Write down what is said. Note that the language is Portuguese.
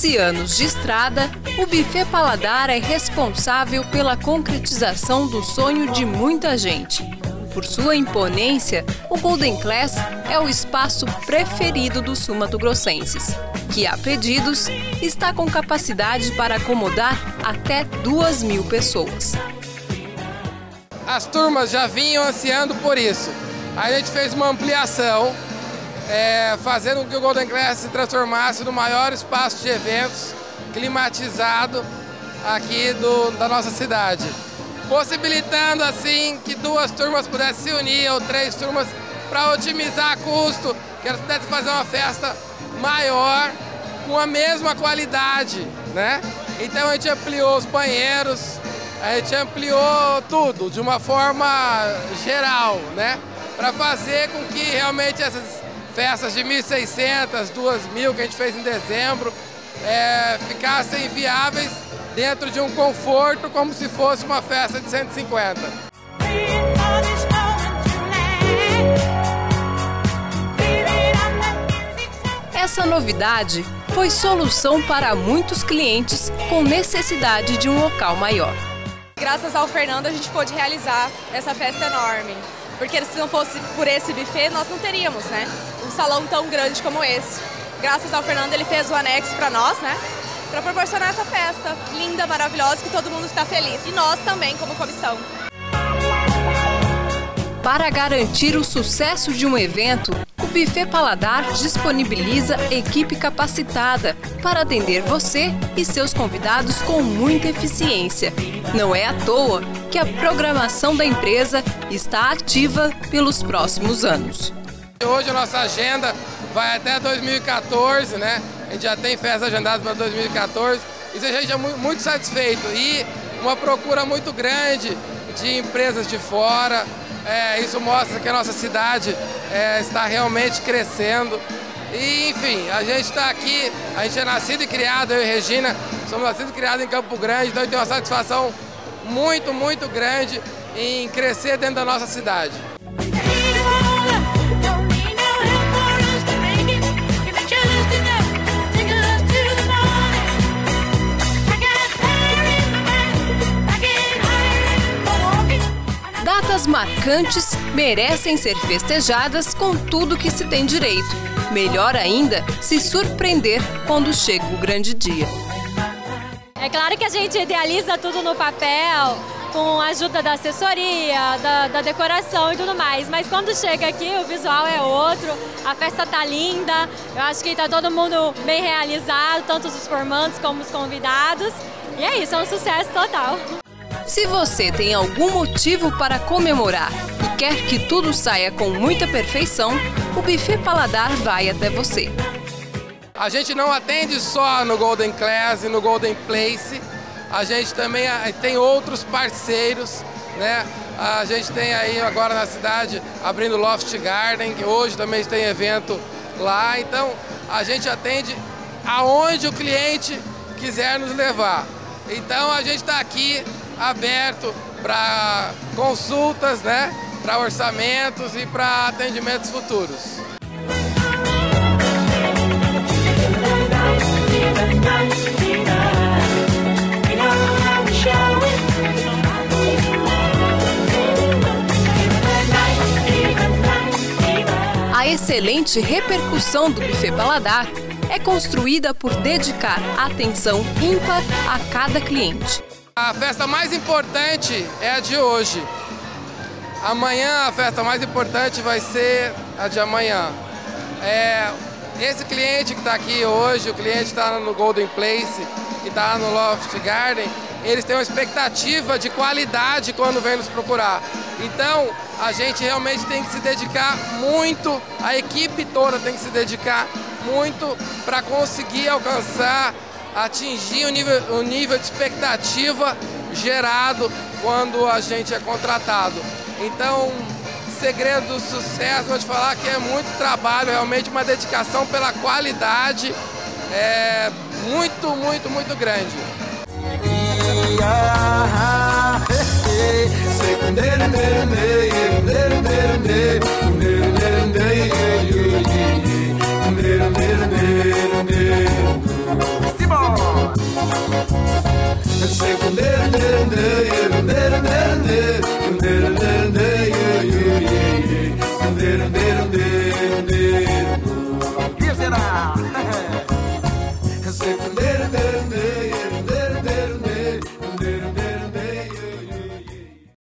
12 anos de estrada, o Buffet Paladar é responsável pela concretização do sonho de muita gente. Por sua imponência, o Golden Class é o espaço preferido dos sumatogrossenses, que, a pedidos, está com capacidade para acomodar até duas mil pessoas. As turmas já vinham ansiando por isso. A gente fez uma ampliação é, fazendo com que o Golden Class se transformasse no maior espaço de eventos climatizado aqui do, da nossa cidade. Possibilitando assim que duas turmas pudessem se unir ou três turmas para otimizar custo, que elas pudessem fazer uma festa maior com a mesma qualidade, né? Então a gente ampliou os banheiros, a gente ampliou tudo de uma forma geral, né? Para fazer com que realmente essas festas de 1.600, 2.000 que a gente fez em dezembro, é, ficassem viáveis dentro de um conforto como se fosse uma festa de 150. Essa novidade foi solução para muitos clientes com necessidade de um local maior. Graças ao Fernando a gente pôde realizar essa festa enorme, porque se não fosse por esse buffet nós não teríamos, né? um salão tão grande como esse. Graças ao Fernando, ele fez o anexo para nós, né? Para proporcionar essa festa linda, maravilhosa, que todo mundo está feliz. E nós também, como comissão. Para garantir o sucesso de um evento, o Buffet Paladar disponibiliza equipe capacitada para atender você e seus convidados com muita eficiência. Não é à toa que a programação da empresa está ativa pelos próximos anos. Hoje a nossa agenda vai até 2014, né? A gente já tem festas agendadas para 2014. Isso a gente é muito satisfeito e uma procura muito grande de empresas de fora. É, isso mostra que a nossa cidade é, está realmente crescendo. E, enfim, a gente está aqui, a gente é nascido e criado, eu e Regina, somos nascidos e criados em Campo Grande, então a gente tem uma satisfação muito, muito grande em crescer dentro da nossa cidade. datas marcantes merecem ser festejadas com tudo que se tem direito. Melhor ainda, se surpreender quando chega o grande dia. É claro que a gente idealiza tudo no papel, com a ajuda da assessoria, da, da, decoração e tudo mais. Mas quando chega aqui, o visual é outro, a festa tá linda, eu acho que tá todo mundo bem realizado, tanto os formandos como os convidados. E é isso, é um sucesso total. Se você tem algum motivo para comemorar e quer que tudo saia com muita perfeição, o Buffet Paladar vai até você. A gente não atende só no Golden Class e no Golden Place, a gente também ah, tem outros parceiros, né? A gente tem aí agora na cidade abrindo Loft Garden, que hoje também tem evento lá. Então a gente atende aonde o cliente quiser nos levar. Então a gente está aqui aberto para consultas, né? Para orçamentos e para atendimentos futuros. Excelente repercussão do buffet paladar é construída por dedicar atenção ímpar a cada cliente. A festa mais importante é a de hoje. Amanhã a festa mais importante vai ser a de amanhã. É, esse cliente que está aqui hoje, o cliente está no Golden Place, que está no Loft Garden, eles têm uma expectativa de qualidade quando vem nos procurar. Então, a gente realmente tem que se dedicar muito, a equipe toda tem que se dedicar muito para conseguir alcançar atingir o nível, o nível de expectativa gerado quando a gente é contratado. Então, segredo do sucesso, vou te falar que é muito trabalho, realmente uma dedicação pela qualidade é muito, muito, muito grande.